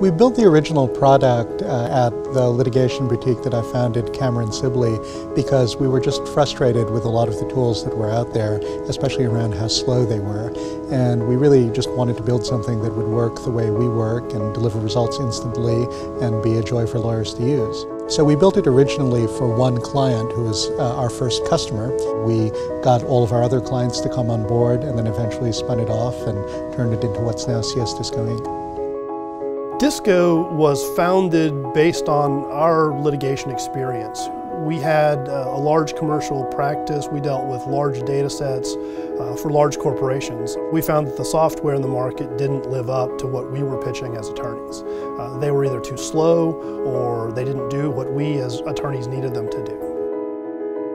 We built the original product uh, at the litigation boutique that I founded, Camara Sibley, because we were just frustrated with a lot of the tools that were out there, especially around how slow they were. And we really just wanted to build something that would work the way we work and deliver results instantly and be a joy for lawyers to use. So we built it originally for one client who was uh, our first customer. We got all of our other clients to come on board and then eventually spun it off and turned it into what's now Disco Inc. DISCO was founded based on our litigation experience. We had uh, a large commercial practice. We dealt with large data sets uh, for large corporations. We found that the software in the market didn't live up to what we were pitching as attorneys. Uh, they were either too slow or they didn't do what we as attorneys needed them to do.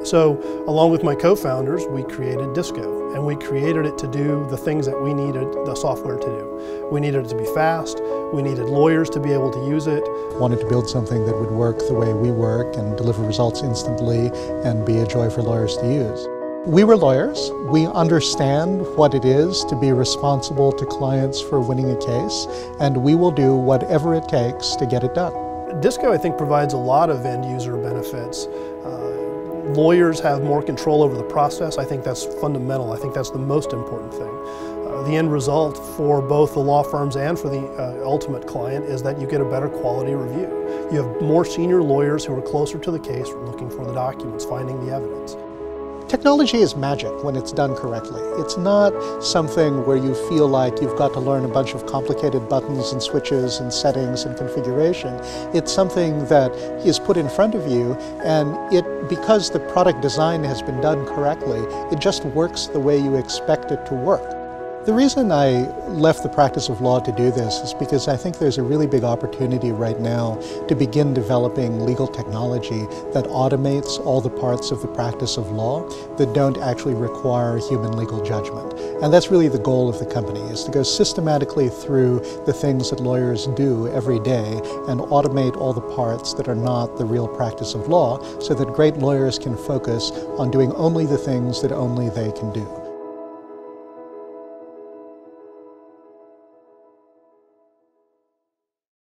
So along with my co-founders, we created Disco, and we created it to do the things that we needed the software to do. We needed it to be fast, we needed lawyers to be able to use it. Wanted to build something that would work the way we work and deliver results instantly and be a joy for lawyers to use. We were lawyers. We understand what it is to be responsible to clients for winning a case, and we will do whatever it takes to get it done. Disco, I think, provides a lot of end user benefits. Uh, lawyers have more control over the process. I think that's fundamental. I think that's the most important thing. Uh, the end result for both the law firms and for the uh, ultimate client is that you get a better quality review. You have more senior lawyers who are closer to the case looking for the documents, finding the evidence. Technology is magic when it's done correctly. It's not something where you feel like you've got to learn a bunch of complicated buttons and switches and settings and configuration. It's something that is put in front of you and it, because the product design has been done correctly, it just works the way you expect it to work. The reason I left the practice of law to do this is because I think there's a really big opportunity right now to begin developing legal technology that automates all the parts of the practice of law that don't actually require human legal judgment. And that's really the goal of the company, is to go systematically through the things that lawyers do every day and automate all the parts that are not the real practice of law so that great lawyers can focus on doing only the things that only they can do.